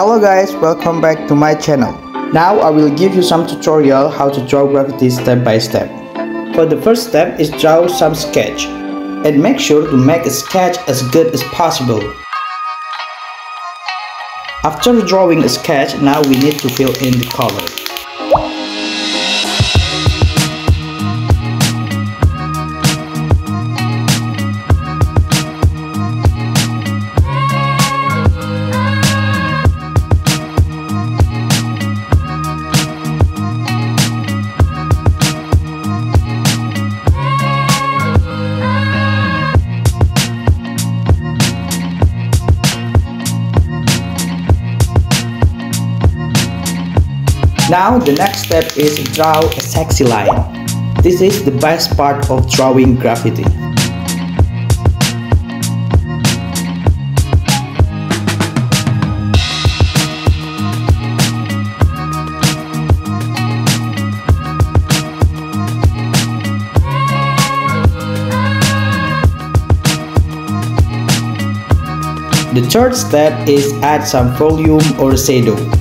Hello guys, welcome back to my channel. Now I will give you some tutorial how to draw graffiti step by step. For the first step is draw some sketch. And make sure to make a sketch as good as possible. After drawing a sketch, now we need to fill in the color. Now the next step is draw a sexy line. This is the best part of drawing graffiti. The third step is add some volume or shadow.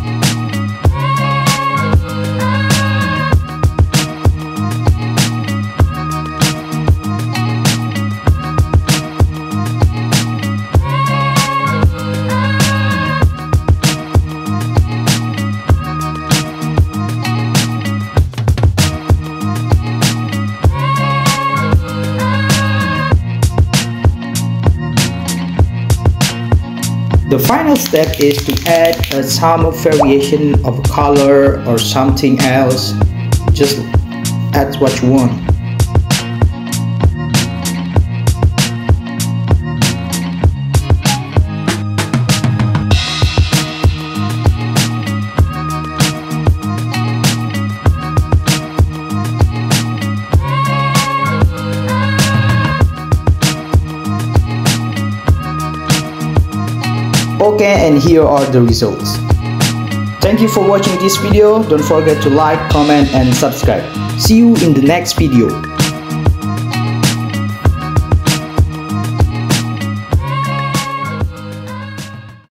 The final step is to add uh, some variation of color or something else. Just add what you want. Okay and here are the results. Thank you for watching this video. Don't forget to like, comment and subscribe. See you in the next video.